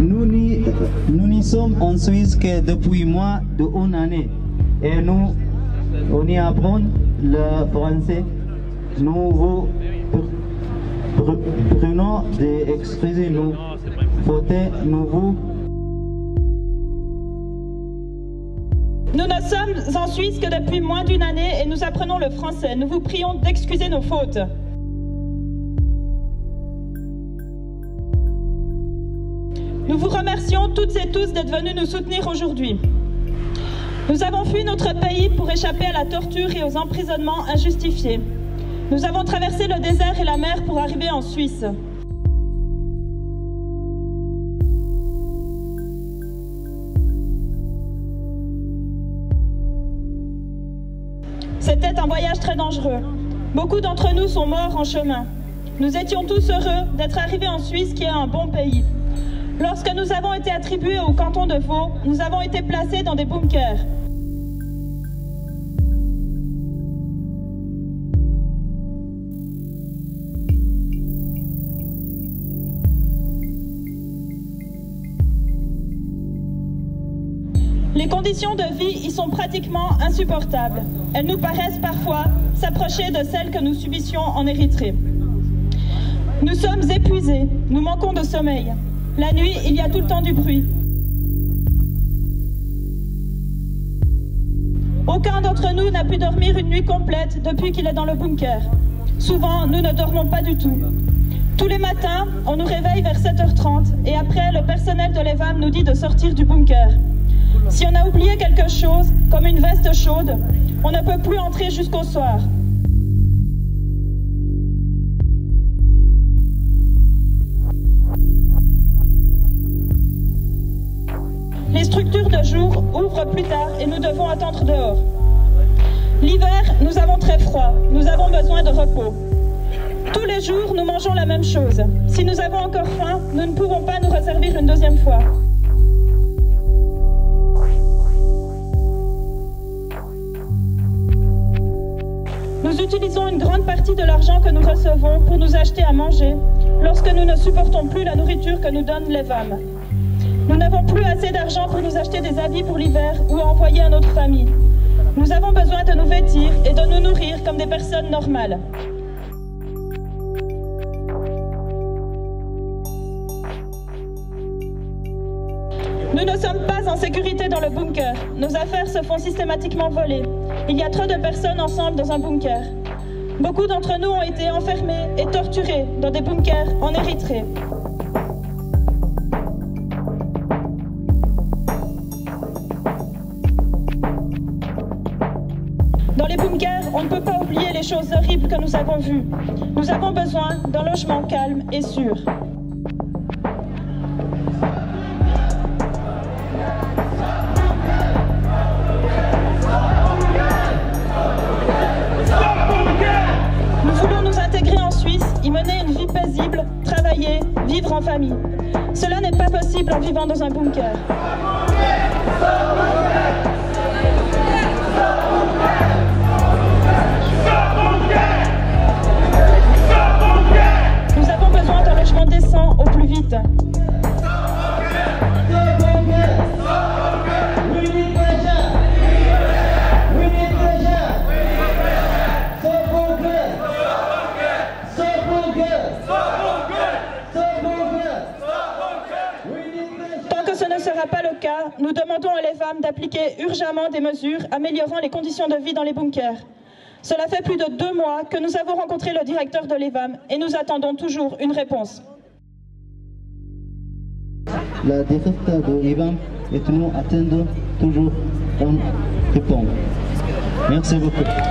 Nous n'y sommes en Suisse que depuis moins d'une année. Et nous, on y apprend le français. Nous vous prenons des excuses, nous nous Nous ne sommes en Suisse que depuis moins d'une année et nous apprenons le français. Nous vous prions d'excuser nos fautes. Nous vous remercions toutes et tous d'être venus nous soutenir aujourd'hui. Nous avons fui notre pays pour échapper à la torture et aux emprisonnements injustifiés. Nous avons traversé le désert et la mer pour arriver en Suisse. C'était un voyage très dangereux. Beaucoup d'entre nous sont morts en chemin. Nous étions tous heureux d'être arrivés en Suisse, qui est un bon pays. Lorsque nous avons été attribués au canton de Vaud, nous avons été placés dans des bunkers. Les conditions de vie y sont pratiquement insupportables. Elles nous paraissent parfois s'approcher de celles que nous subissions en Érythrée. Nous sommes épuisés, nous manquons de sommeil. La nuit, il y a tout le temps du bruit. Aucun d'entre nous n'a pu dormir une nuit complète depuis qu'il est dans le bunker. Souvent, nous ne dormons pas du tout. Tous les matins, on nous réveille vers 7h30 et après, le personnel de l'EVAM nous dit de sortir du bunker. Si on a oublié quelque chose, comme une veste chaude, on ne peut plus entrer jusqu'au soir. Les structures de jour ouvrent plus tard et nous devons attendre dehors. L'hiver, nous avons très froid, nous avons besoin de repos. Tous les jours, nous mangeons la même chose. Si nous avons encore faim, nous ne pouvons pas nous resservir une deuxième fois. Nous utilisons une grande partie de l'argent que nous recevons pour nous acheter à manger lorsque nous ne supportons plus la nourriture que nous donnent les femmes. Nous n'avons plus assez d'argent pour nous acheter des habits pour l'hiver ou envoyer à notre famille. Nous avons besoin de nous vêtir et de nous nourrir comme des personnes normales. Nous ne sommes pas en sécurité dans le bunker. Nos affaires se font systématiquement voler. Il y a trop de personnes ensemble dans un bunker. Beaucoup d'entre nous ont été enfermés et torturés dans des bunkers en Érythrée. Choses horribles que nous avons vues. Nous avons besoin d'un logement calme et sûr. Nous voulons nous intégrer en Suisse, y mener une vie paisible, travailler, vivre en famille. Cela n'est pas possible en vivant dans un bunker. Sera pas le cas, nous demandons à les femmes d'appliquer urgemment des mesures améliorant les conditions de vie dans les bunkers. Cela fait plus de deux mois que nous avons rencontré le directeur de l'EVAM et nous attendons toujours une réponse. La directeur de l'IVAM et nous attendons toujours une réponse. Merci beaucoup.